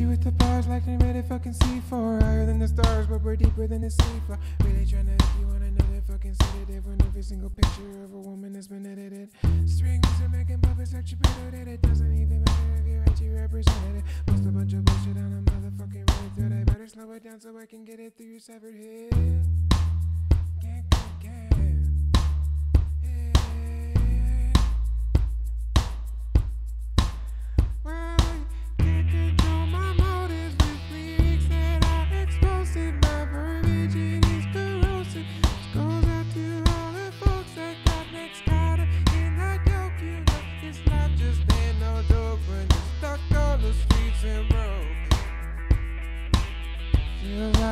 you with the bars like made it fucking C4. Higher than the stars, but we're deeper than the sea seafloor. Really trying to if you want another fucking sedative on every single picture of a woman that's been edited. Strings are making puppets like Geppetto did it. Doesn't even matter if you're you represented. Post a bunch of bullshit on a motherfucking road that I better slow it down so I can get it through your severed head.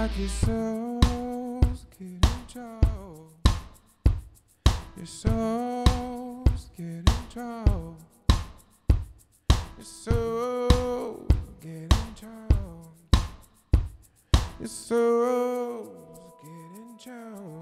Like your soul's getting control. Your soul's getting control. Your soul getting control. Your soul's getting soul